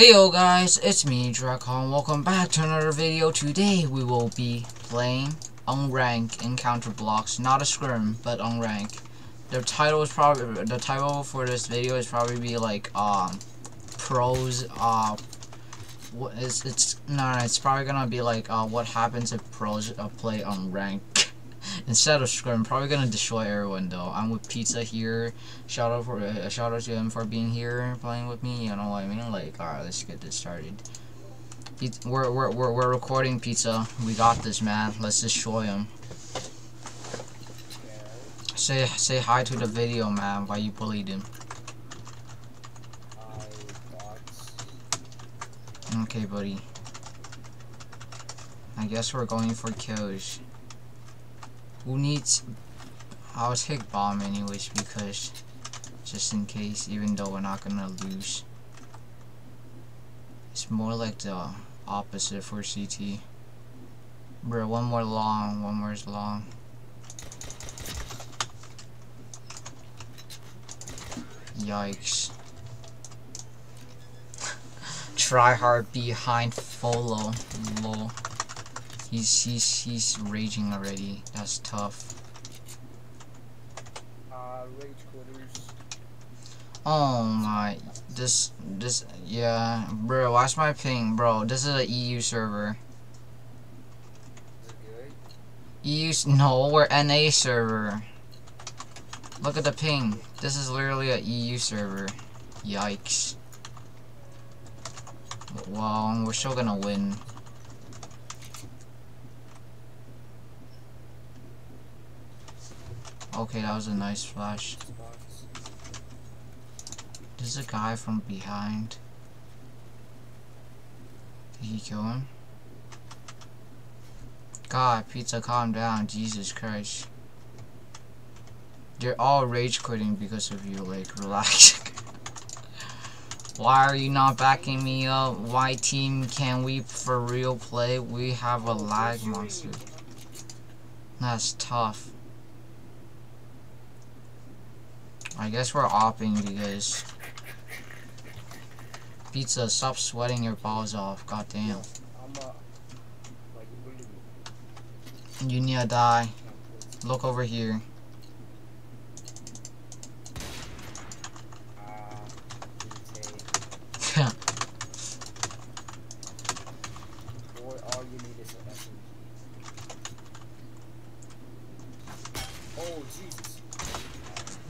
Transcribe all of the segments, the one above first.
Hey yo guys, it's me, Drackon. Welcome back to another video. Today we will be playing on rank in Counter Blox. Not a scrim, but on rank. The title is probably the title for this video is probably be like um pros uh what is it's no, no it's probably gonna be like uh what happens if pros uh, play on rank instead of scrim. Probably gonna destroy everyone though. I'm with Pizza here. Shout out for uh, shout out to him for being here playing with me. You know what I mean? Like, all right, let's get this started. We're we're we're, we're recording Pizza. We got this, man. Let's destroy him. Say say hi to the video, man. Why you bullied him? Okay, buddy. I guess we're going for kills. Who need... I'll take bomb anyways because... Just in case, even though we're not gonna lose. It's more like the opposite for CT. Bro, one more long, one more is long. Yikes. Try hard behind follow. Lol. He's he's he's raging already. That's tough. Uh, rage quarters. Oh my, this this yeah, bro. Watch my ping, bro. This is a EU server. EU no, we're NA server. Look at the ping. This is literally a EU server. Yikes. Well, we're still gonna win. Okay, that was a nice flash. There's a guy from behind. Did he kill him? God, pizza, calm down. Jesus Christ. They're all rage quitting because of you. Like, relax. Why are you not backing me up? Why team can we for real play? We have a lag monster. That's tough. I guess we're opping because Pizza, stop sweating your balls off. God damn. I'm like really. You need to die. Look over here. Uh, say, boy, all you need is an SMG. Oh Jesus!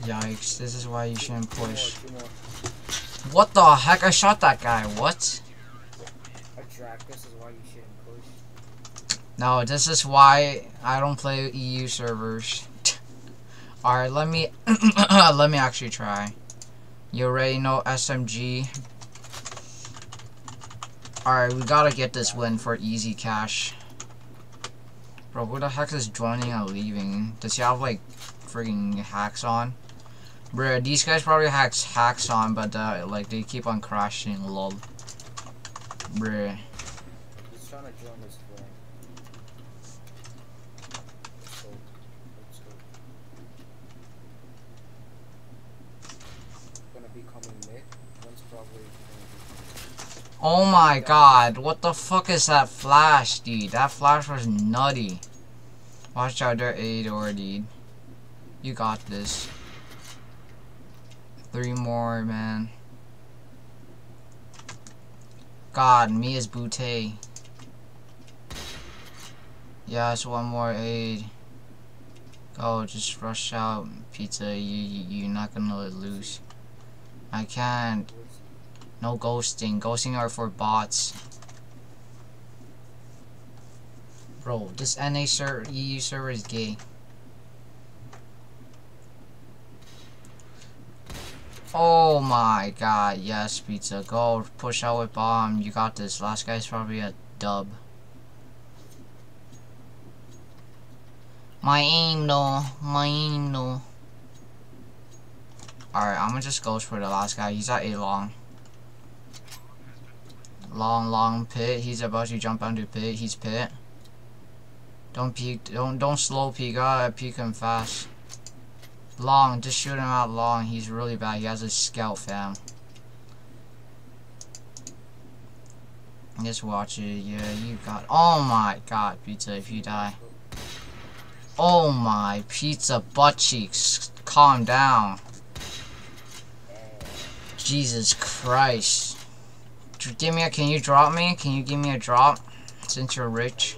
Yikes, this is why you shouldn't push. What the heck? I shot that guy. What? No, this is why I don't play EU servers. Alright, let me let me actually try. You already know SMG. Alright, we gotta get this win for easy cash. Bro, who the heck is joining and leaving? Does he have like frigging hacks on? Bro, these guys probably hacks hacks on, but uh, like they keep on crashing. Lol. Bruh. He's trying to join this flag. Let's go. Let's go. Gonna be coming mid. One's probably gonna be Oh my god, what the fuck is that flash, dude? That flash was nutty. Watch out, they're 8 or dude. You got this. Three more, man. God, me is Butte. Yes, one more aid. Go, just rush out, pizza. You, you you're not gonna lose. I can't. No ghosting. Ghosting are for bots. Bro, this NA ser EU server is gay. Oh my god, yes, pizza. Go push out with bomb. You got this. Last guy's probably a dub. My aim no. My aim no. Alright, I'm gonna just go for the last guy. He's at A long. Long, long pit. He's about to jump onto pit. He's pit. Don't peek. Don't don't slow peek. Gotta peek him fast. Long. Just shoot him out long. He's really bad. He has a scout fam. Just watch it. Yeah, you got. Oh my god, pizza! If you die. Oh my pizza butt cheeks. Calm down. Jesus Christ. Give me a. Can you drop me? Can you give me a drop? Since you're rich.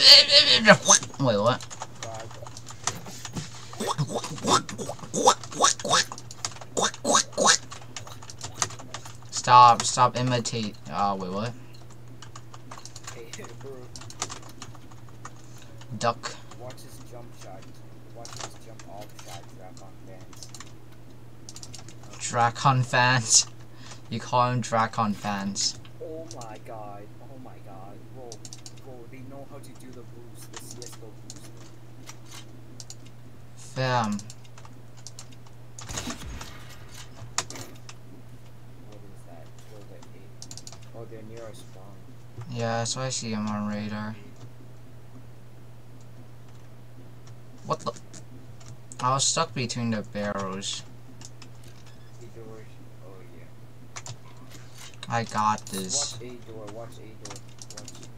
Wait, what? Stop, stop imitate. Oh, wait, what? Duck. Watch his jump shot. Watch his jump off shot, Drackon fans. Drackon fans. You call him Drackon fans. Oh my god. Oh my god. Bro, bro, they know how to do the boost. The CSGO boost. Fam. What is that? Kill the eight. Oh, they're near a spawn. Yeah, so I see him on radar. What the? I was stuck between the barrels. Oh yeah. I got this. Watch a door. Watch a door. Watch. watch.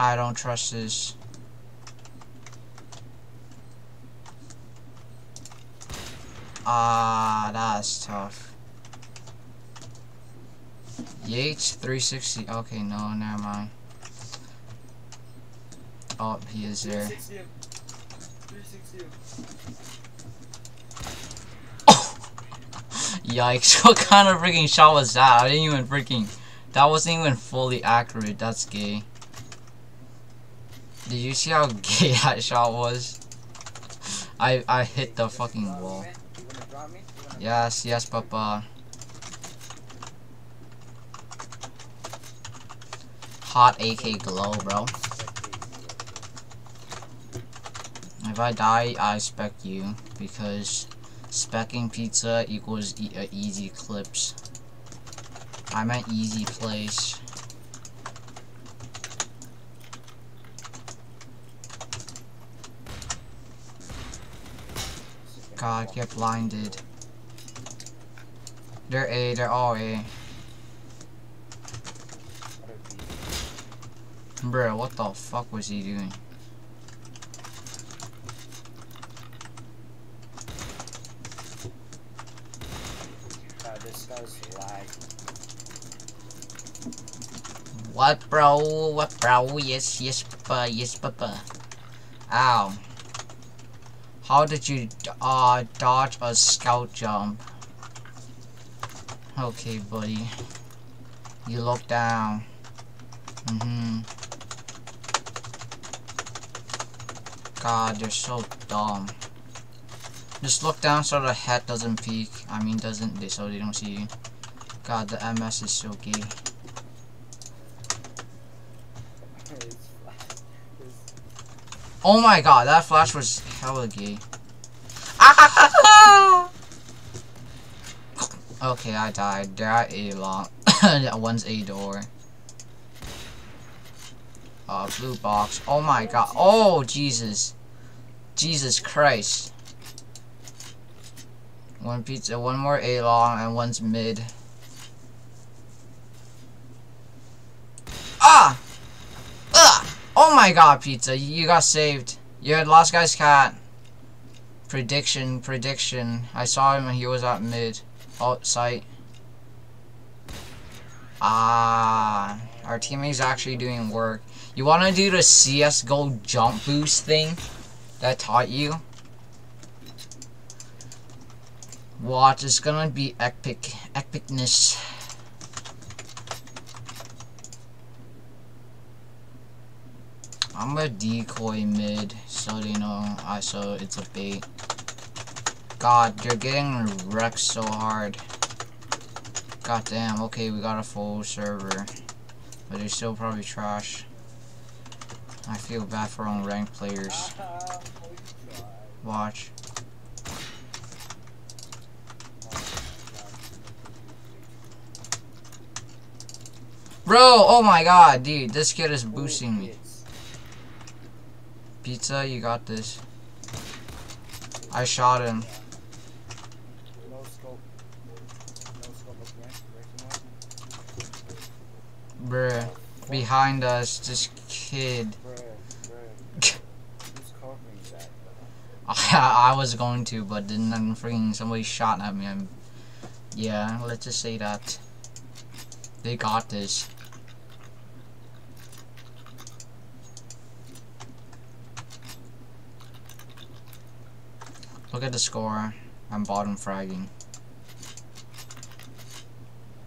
I don't trust this. Ah, that's tough. Yates 360. Okay, no, never mind. Oh, he is there. 360 him. 360 him. Yikes, what kind of freaking shot was that? I didn't even freaking. That wasn't even fully accurate. That's gay. Did you see how gay that shot was? I I hit the fucking wall. Yes, yes, papa. Hot AK glow, bro. If I die, I spec you because specking pizza equals e uh, easy clips. I'm meant easy plays. God, get blinded. They're A, they're all A. Bro, what the fuck was he doing? This guy's lag. What, bro? What, bro? Yes, yes, papa. Yes, papa. Ow. How did you uh dodge a scout jump? Okay, buddy. You look down. Mm-hmm. God, they're so dumb. Just look down so the head doesn't peek. I mean, doesn't they so they don't see you. God, the MS is so gay. it's flat. It's Oh my god, that flash was hella gay. Okay, I died. They're at A long. One's A door. Uh, blue box. Oh my god. Oh, Jesus. Jesus Christ. One pizza, one more A long, and one's mid. Ah! Ah! Oh my god, pizza, you got saved. The last guy's cat. Prediction, prediction. I saw him and he was at mid. Outside. Ah, our teammate's actually doing work. You wanna do the CSGO jump boost thing that taught you? Watch, it's gonna be epic, epicness. I'm a decoy mid, so they know I so it's a bait. God, they're getting wrecked so hard. God damn, okay, we got a full server. But they're still probably trash. I feel bad for unranked players. Watch. Bro, oh my god, dude, this kid is boosting me. Pizza, you got this. I shot him. Bruh. Behind us, this kid. I was going to, but then I'm freaking somebody shot at me. I'm, yeah, let's just say that. They got this. Look at the score. I'm bottom fragging.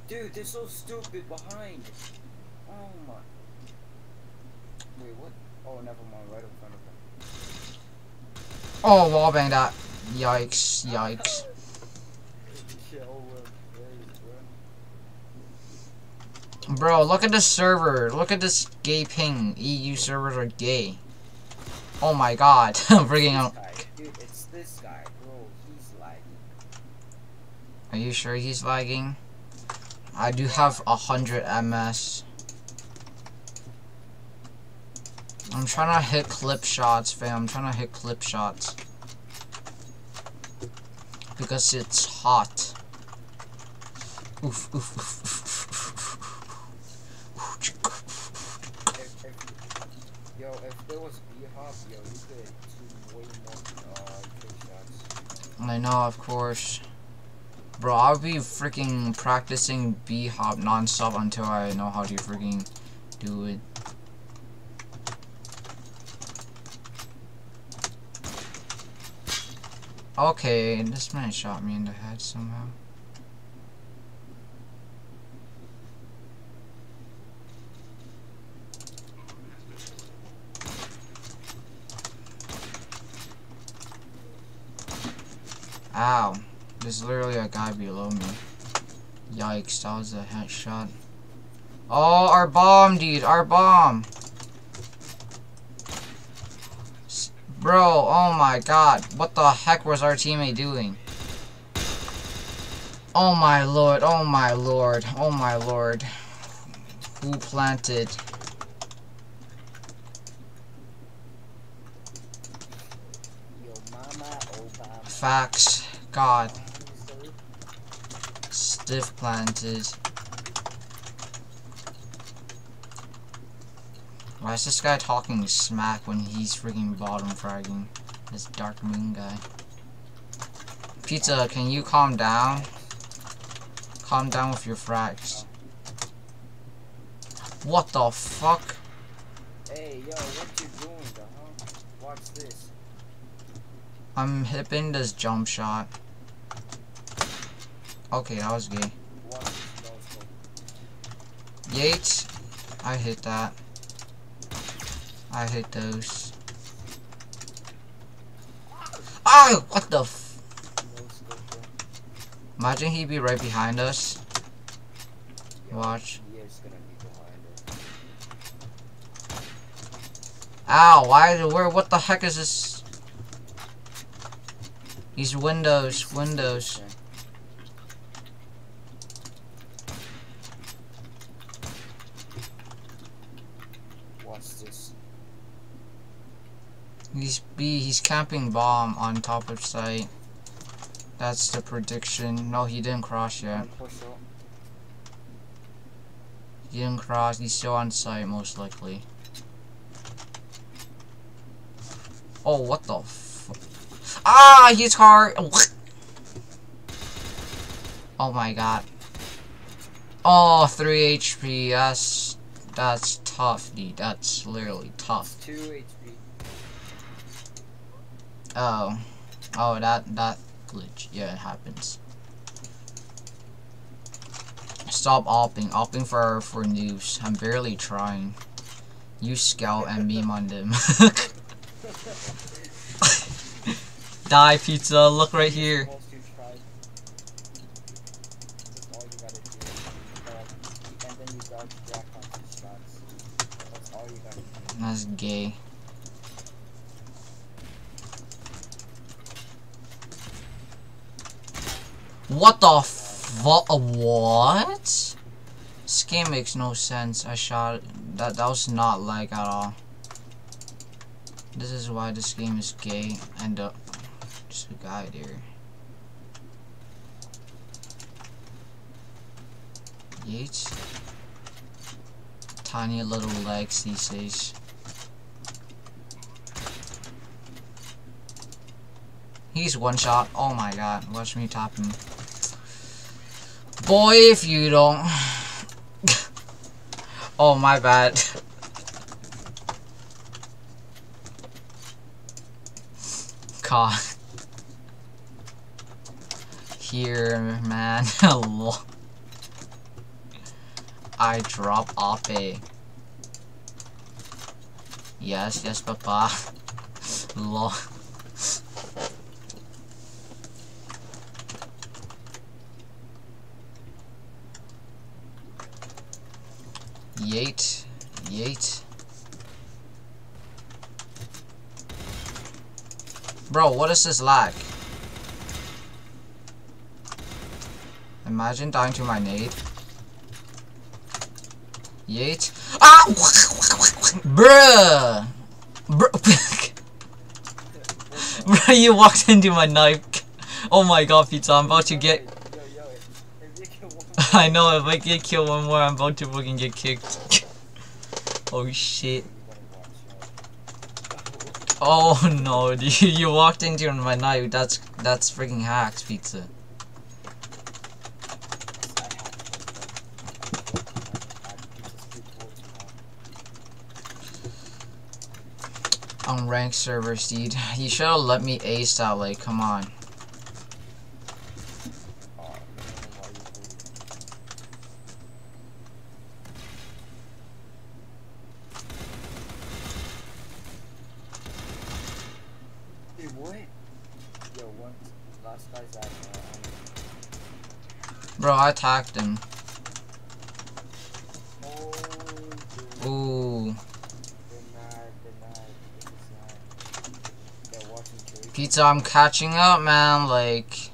Dude, they're so stupid behind. Oh my. Wait, what? Oh, never mind. Right in front of them. Oh, wallbang that. Yikes, yikes. Kill him, please, bro. Bro, look at the server. Look at this gay ping. EU servers are gay. Oh my god. I'm freaking out. This guy, bro. He's lagging. Are you sure he's lagging? I do have a hundred MS. I'm trying to hit clip shots, fam. I'm trying to hit clip shots. Because it's hot. Oof, oof, oof, If, if, yo, if there was B-Hop, yo, you could do way more uh, trick shots. I know, of course. Bro, I'll be freaking practicing B-hop non-stop until I know how to freaking do it. Okay, this man shot me in the head somehow. Ow. There's literally a guy below me. Yikes, that was a headshot. Oh, our bomb, dude, our bomb. Bro, oh my god. What the heck was our teammate doing? Oh my lord, oh my lord, oh my lord. Who planted? Facts. God. Stiff planted. Why is this guy talking smack when he's freaking bottom fragging? This dark moon guy. Pizza, can you calm down? Calm down with your frags. What the fuck? Hey, yo, what you doing, huh? Watch this. I'm hipping this jump shot. Okay, that was gay. Yates, I hit that. I hit those. Ah, what the f-. Imagine he'd be right behind us. Watch. Ow, why, where, what the heck is this? These windows, windows. Watch this. He's B, he's camping bomb on top of site. That's the prediction. No, he didn't cross yet. He didn't cross, he's still on site, most likely. Oh, what the f- Ah, he's hard! Oh my god. Oh, 3 HP, that's, that's tough, dude. That's literally tough. Two HP. Oh. Oh, that, that glitch. Yeah, it happens. Stop opping. Opping for, for noobs. I'm barely trying. You scout and meme on them. Die, pizza. Look right here. That's all you gotta do. Uh, and then you dodge Jack Hunter's shots. That's all you gotta do. That's gay. What the fuck? What? This game makes no sense. I shot that. That was not like at all. This is why this game is gay and uh, just a guy there. Yates. Tiny little legs, he says. He's one shot. Oh my god. Watch me top him. Boy, if you don't. oh, my bad. God. Here, man. I drop off a. Yes, yes, papa. Lol. Yeet. Yeet. Bro, what is this lag? Imagine dying to my nade. Yeet. Ah! Bruh! Bruh! Bruh, you walked into my knife. Oh my god, pizza, I'm about to get... Yo, yo, if you get one I know, if I get killed one more, I'm about to fucking get kicked. oh shit. Oh no, you walked into my knife. That's that's freaking hacks, pizza. On ranked servers, dude. You should have let me ace that, like, come on. Bro, I attacked him. Ooh. Pizza, I'm catching up, man. Like,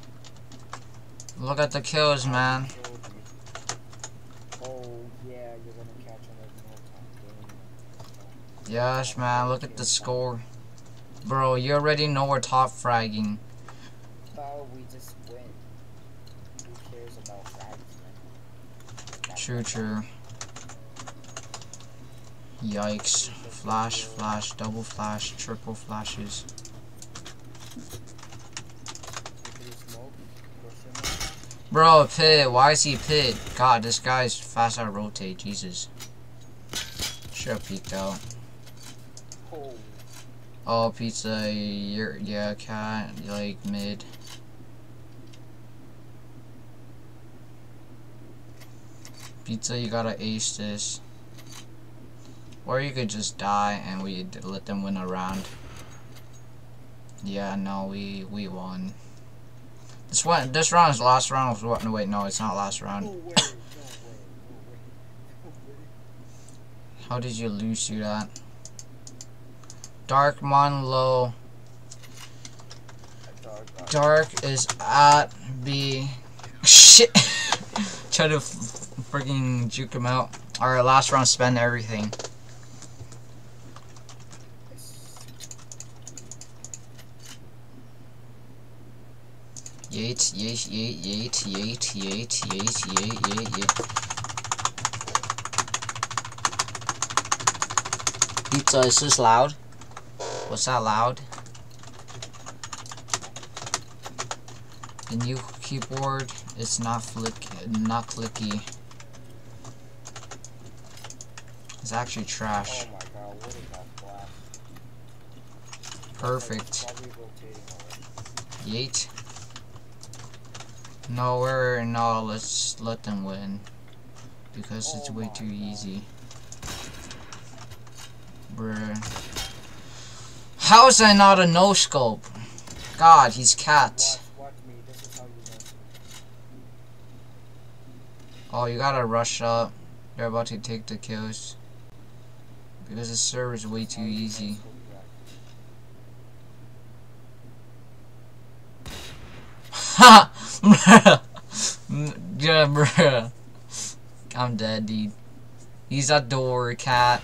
look at the kills, man. Yes, man. Look at the score. Bro, you already know we're top fragging. We just win. True, true. Yikes. Flash, flash, double flash, triple flashes. Bro, pit. Why is he pit? God, this guy's fast at rotate. Jesus. Should have peeked out. Oh, Oh, pizza. You're, yeah, cat. Like, mid. Pizza, you gotta ace this. Or you could just die and we let them win a round. Yeah, no, we we won. This one, this round is last round. of What? No, wait, no, it's not last round. way. How did you lose to that? Dark Monlow. A dog got Dark is at B. Shit. Try to f- freaking juke him out. Alright, last round, spend everything. Yeet, yeet, yeet, yeet, yeet, yeet, yeet, yeet, yeet, yeet. Pizza, is this loud? Was that loud? The new keyboard is not flick, not clicky. It's actually trash. Oh my god, what is that blast? Perfect. Yeet. No, we're no. Let's let them win because it's Oh way too God. easy. Bruh. How is that not a no scope? God, he's cat. Watch, watch me, this is how you know. Oh, you gotta rush up. They're about to take the kills because the server is way too easy. Ha! Yeah, bruh. I'm dead, dude. He's a door, cat.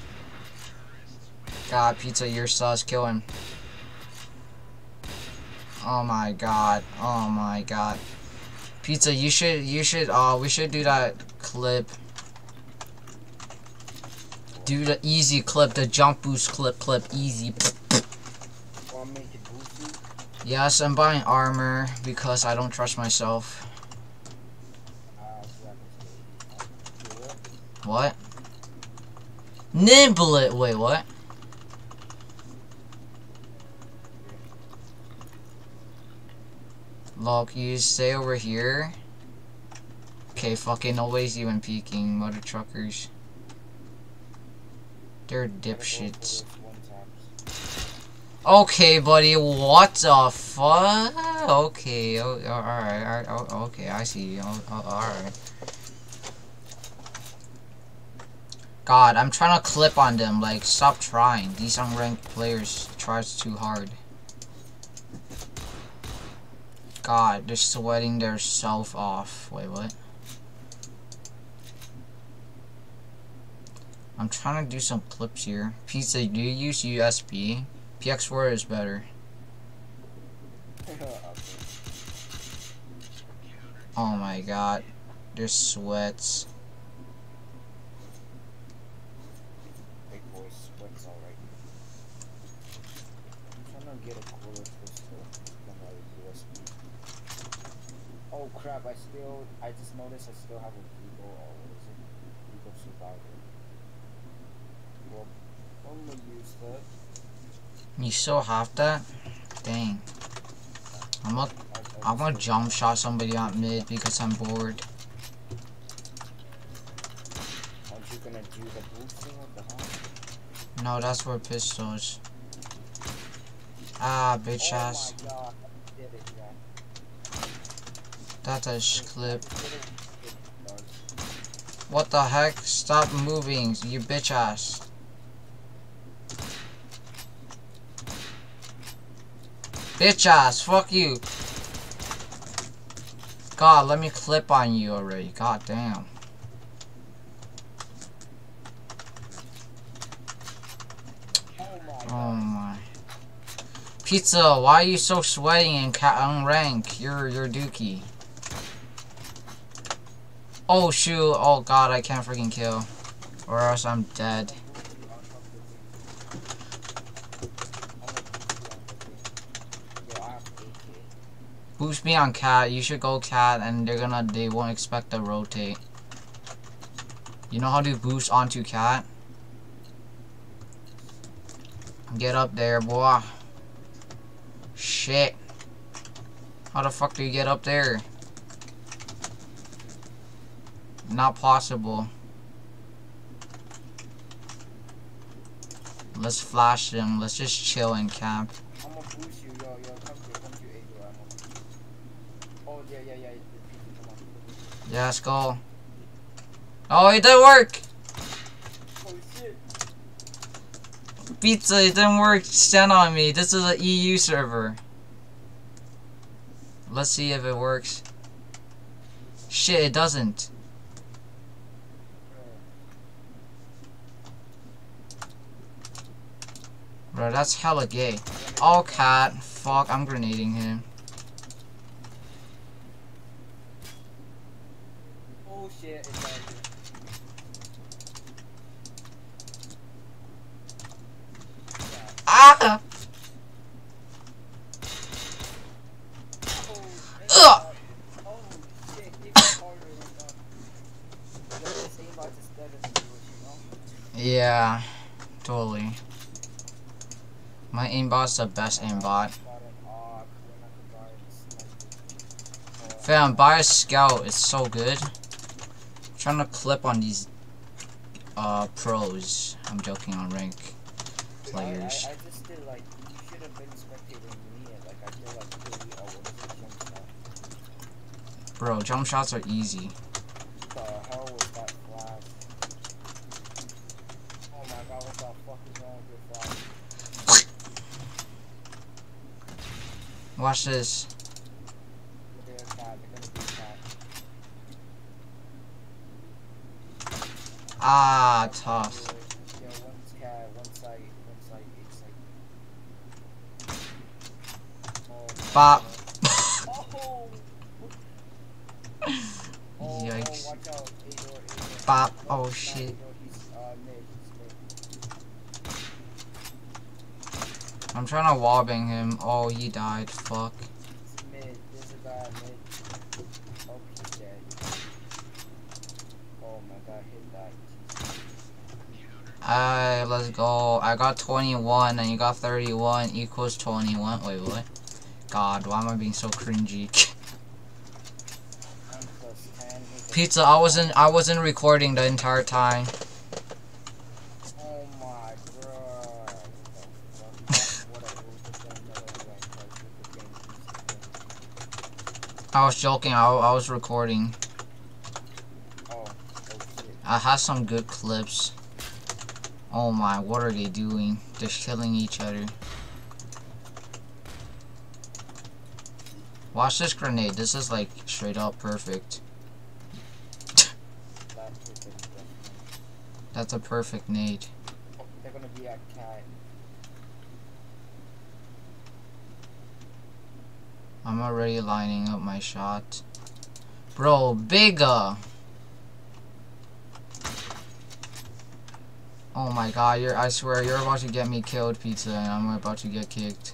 God, pizza, your sauce, kill him. Oh my god. Oh my god. Pizza, you should, you should, uh, we should do that clip. Do the easy clip, the jump boost clip, clip, easy. Yes, I'm buying armor because I don't trust myself. What? Nibble it. Wait, what? Look, you stay over here. Okay, fucking nobody's even peeking. Motor truckers. They're dipshits. Okay, buddy, what the fuck? Okay, oh, alright, alright, oh, okay, I see. Oh, oh, alright. God, I'm trying to clip on them. Like, stop trying. These unranked players tries too hard. God, they're sweating their self off. Wait, what? I'm trying to do some clips here. Pizza, do you use USP? PX4 is better. Oh my god. There's sweats. Oh crap, I still, I just noticed I still have a Vigo, or what is it? Vigo Survivor. Well, I'm gonna use that. You still have that? Dang. I'm gonna, I'm gonna jump shot somebody out mid because I'm bored. Aren't you gonna do the boosting with the home? No, that's for pistols. Ah, bitch oh ass. my god, it, yeah. That's a sh- clip. I did it, it does. What the heck? Stop moving, you bitch ass. Bitch ass, fuck you. God, let me clip on you already. God damn. Oh my. Pizza, why are you so sweaty and on rank? You're you're dookie. Oh shoot! Oh god, I can't freaking kill, or else I'm dead. Me on cat. You should go cat, and they're gonna they won't expect to rotate. You know how to boost onto cat? Get up there, boy. Shit. How the fuck do you get up there? Not possible. Let's flash them. Let's just chill and camp. I'm gonna boost you, yo, yo, come to, come to Adriel, I'm gonna boost you. Oh, yeah, yeah, yeah. Yeah, let's go. Oh, it didn't work! Pizza, it didn't work. Stand on me. This is an EU server. Let's see if it works. Shit, it doesn't. Bro, that's hella gay. Oh, cat. Fuck, I'm grenading him. Oh shit, it does. Ah! Oh, Ugh! oh shit, even harder than that. Yo, this aimbot is yours, you know? Yeah, totally. My aimbot's the best aimbot. Got an AUG, when I could buy a sniper. Fam, buy a scout. It's so good. Trying to clip on these uh pros. I'm joking on rank players. I, I, I just did like, you should have been spectating me, and, like I feel like is it, jump shot. Bro, jump shots are easy. The hell was that flash? Oh my god, what the fuck is wrong with your flash? Watch this. They're a cat, they're gonna be a cat. Ah, tough. Yeah, one's cat, one side, one side, eight side. Oh toss. Bop. Oh! Yikes. Oh, watch out. Ador, Ador. Bop. Oh, shit. Uh, mid. He's mid. I'm trying to wallbang him. Oh, he died. Fuck. He's mid. There's a guy mid. Oh, he's dead. Oh my god, hit that. Alright, let's go. I got 21 and you got 31 equals 21. Wait, what? God, why am I being so cringy? 10 plus 10. He's a- Pizza, I wasn't I wasn't recording the entire time. Oh my god. What the fuck? What a loser. Don't know that right, guys. With the game keeps I was joking. I, I was recording. Oh. I have some good clips. Oh my, what are they doing? They're killing each other. Watch this grenade. This is like straight up perfect. That shit is definitely- That's a perfect nade. They're gonna be at cat. I'm already lining up my shot. Bro, bigger. Oh my god, you're I swear you're about to get me killed, pizza, and I'm about to get kicked.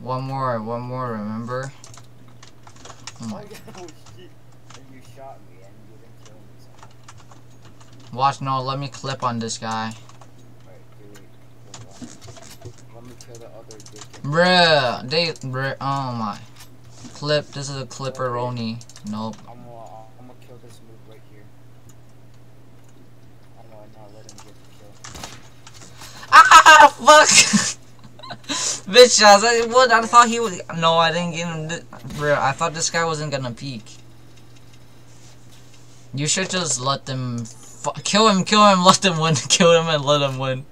One more, one more, remember? Oh my yeah, oh shit. You shot me and you didn't kill me. Watch, no, let me clip on this guy. Wait, do it. Hold on. Let me kill the other dick. Bruh, they, bruh, oh my. Clip, this is a clipperoni. Nope. I'm gonna, I'm gonna kill this move right here. I'm gonna not let him get the kill. Fuck! Bitch, I was like, what? I thought he was. No, I didn't get him. Bro, I thought this guy wasn't gonna peek. You should just let them. Kill him, kill him, let them win. Kill him and let him win.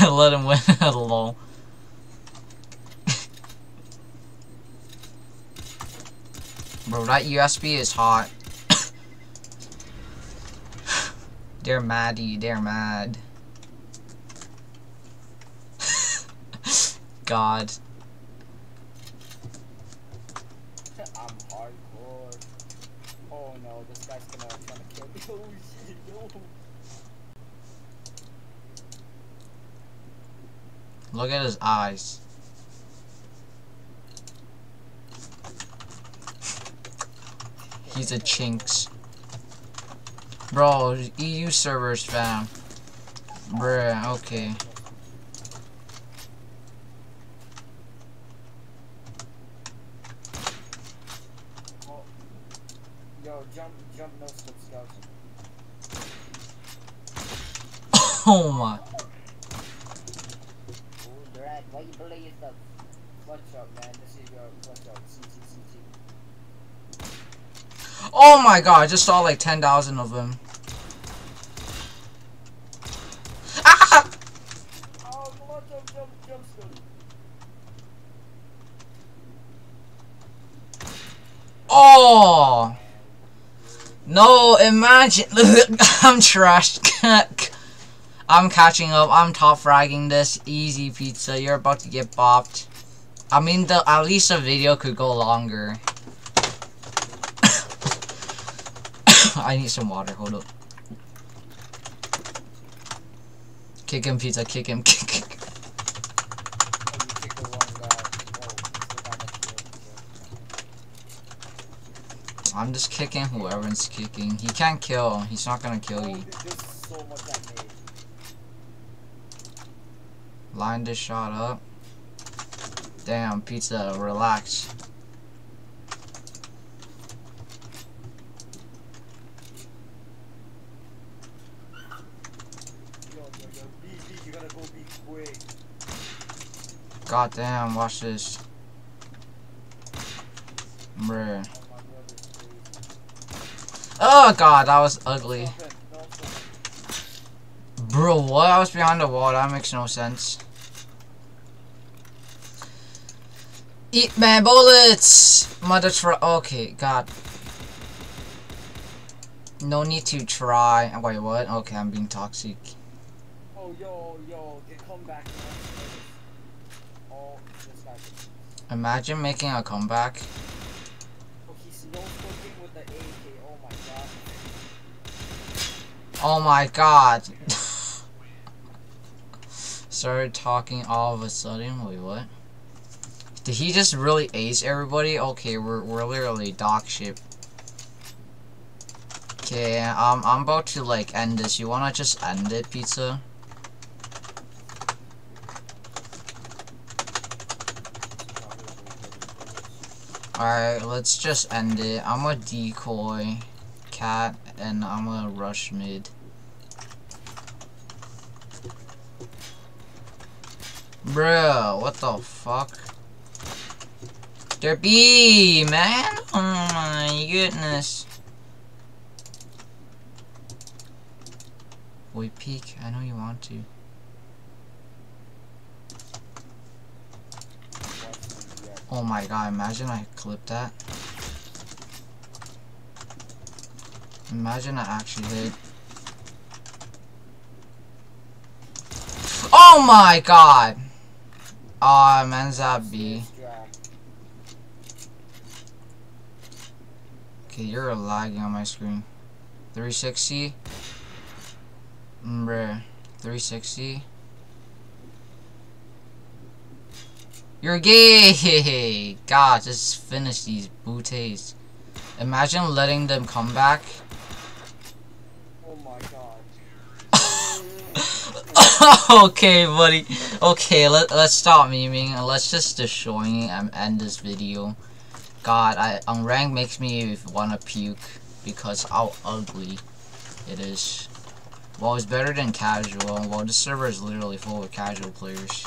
let him win. at Lol. Bro, that USP is hot. They're maddy, they're mad. God. I'm hardcore. Oh no, this guy's gonna try to kill me. Oh shit, no. Look at his eyes. He's a chinks. Bro, EU servers fam. Bruh, okay. Oh. My. Oh, Brad, why you yourself? Man. This is your. Oh my god, I just saw like 10,000 of them. Ah! Oh! No, imagine. I'm trash. I'm catching up. I'm top fragging this. Easy pizza. You're about to get bopped. I mean, the at least the video could go longer. I need some water. Hold up. Kick him, pizza. Kick him. Kick. you. I'm just kicking whoever's kicking. He can't kill. He's not gonna kill you. Line this shot up. Damn, pizza, relax. Yo, yo, yo, B, B, you gotta go be quick. God damn, watch this. Bruh. Oh, god, that was ugly. Bro, what? I was behind the wall. That makes no sense. Eat my bullets! Mother try. Okay, God. No need to try. Wait, what? Okay, I'm being toxic. Oh, Yo, yo, come back, man. Imagine making a comeback. Oh, my god. Started talking all of a sudden. Wait, what? Did he just really ace everybody? Okay, we're, we're literally dog shit. Okay, um, I'm about to like end this. You wanna just end it, pizza? Alright, let's just end it. I'm a decoy cat and I'm gonna rush mid. Bro, what the fuck? Be, man! Oh my goodness. Boy, peek. I know you want to. Oh my god, imagine I clipped that. Imagine I actually hit. Oh my god! Aw, oh, man's that B. Okay, you're lagging on my screen. 360. Mm, bruh. 360. You're gay! God, just finish these booties. Imagine letting them come back. Oh my god. okay, buddy. Okay, let, let's stop memeing and let's just destroy and end this video. God, I um, unranked makes me wanna puke because how ugly it is. Well, it's better than casual. Well, the server is literally full of casual players.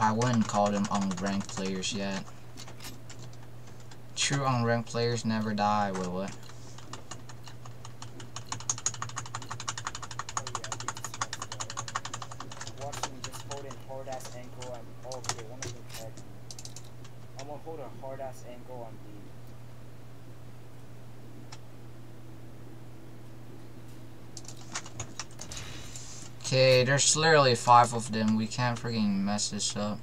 I wouldn't call them unranked players yet. True unranked players never die. Wait, what? I'm gonna hold a hard ass angle on B. Okay, there's literally five of them. We can't freaking mess this up.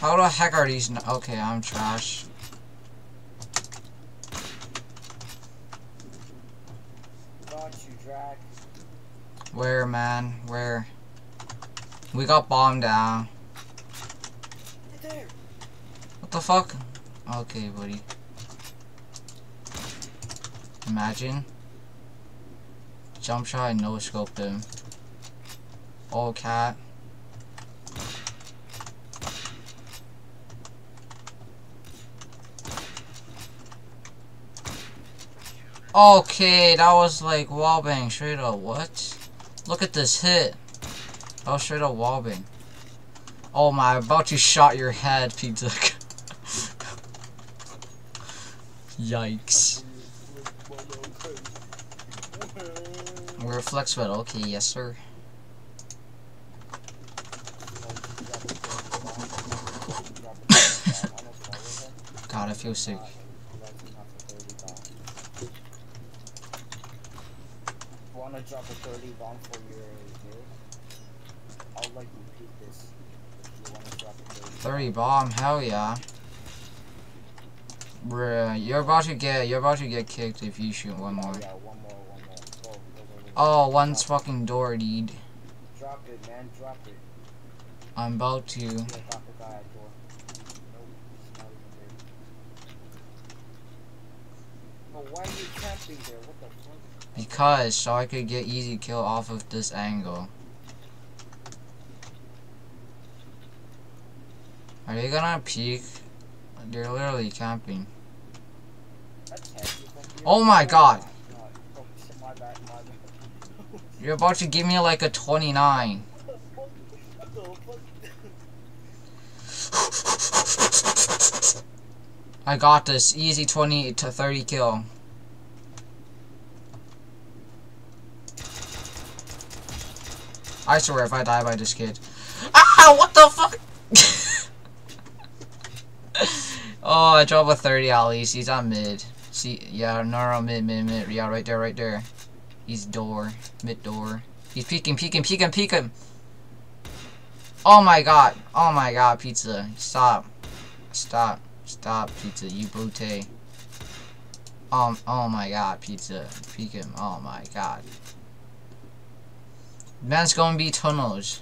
How the heck are these? okay, I'm trash. Where, man? Where? We got bombed down. What the fuck? Okay, buddy. Imagine. Jump shot and no scoped him. Oh, cat. Okay, that was like wallbang straight up. What? Look at this hit. Oh, straight up wallbang. Oh my, about to shot your head, pizza. Yikes. We're flex but okay, yes sir. God, I feel sick. Wanna drop a 30 bomb for your I'll like repeat this if you wanna drop a 30. 30 bomb, hell yeah. Bruh, you're about to get you're about to get kicked if you shoot one more. Oh, yeah, one more, one more. Go, go, go. Oh, one's fucking door, dude. Drop it, man, drop it. I'm about to. Yeah, drop the guy at door. Nope, he's not even there. But why are you camping there? What the? Because, so I could get easy kill off of this angle. Are they gonna peek? They're literally camping. Oh my god! You're about to give me like a 29. I got this. Easy 20 to 30 kill. I swear, if I die by this kid. Ah, what the fuck? oh, I drove a 30 at least. He's on mid. See, yeah, no, no, mid, mid, mid. Yeah, right there, right there. He's door, mid door. He's peeking, peeking, peeking, peeking. Oh my god. Oh my god, pizza. Stop. Stop. Stop, pizza. You brute. Um, oh my god, pizza. Peeking. Oh my god. Man's gonna be tunnels.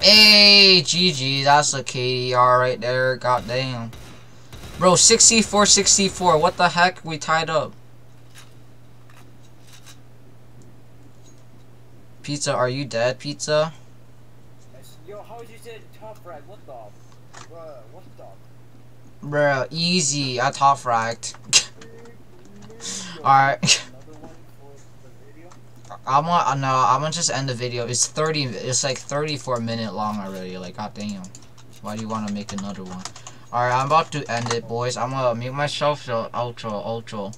Hey, GG, that's a KDR right there, goddamn. Bro, 64, 64, what the heck? We tied up. Pizza, are you dead, Pizza? Yo, how you say top right? What the? Bruh, what the? Bro, easy, I top fragged. Alright. I'm gonna uh, no, I'm gonna just end the video. It's 30. It's like 34 minute long already. Like, goddamn. Why do you want to make another one? Alright, I'm about to end it, boys. I'm gonna mute myself so ultra, ultra.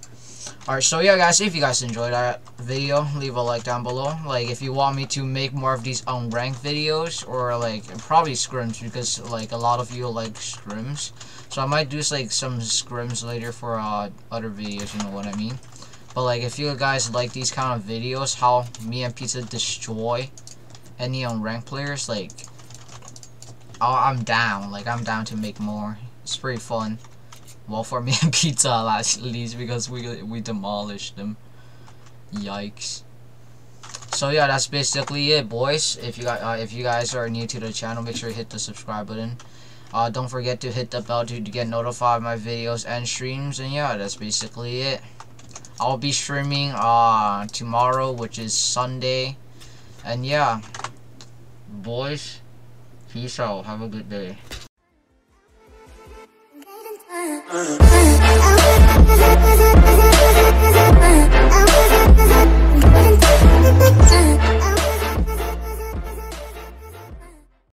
Alright, so yeah, guys, if you guys enjoyed that video, leave a like down below. Like, if you want me to make more of these unranked videos, or like, probably scrims, because like a lot of you like scrims. So I might do like some scrims later for uh, other videos, you know what I mean? But like, if you guys like these kind of videos, how me and Pizza destroy any unranked players, like, I'm down. Like, I'm down to make more. It's pretty fun. Well, for me and Pizza at least, because we we demolished them. Yikes. So yeah, that's basically it, boys. If you guys uh, if you guys are new to the channel, make sure you hit the subscribe button. Uh, don't forget to hit the bell to, to get notified of my videos and streams. And yeah, that's basically it. I'll be streaming uh tomorrow, which is Sunday. And yeah, boys, peace out. Have a good day.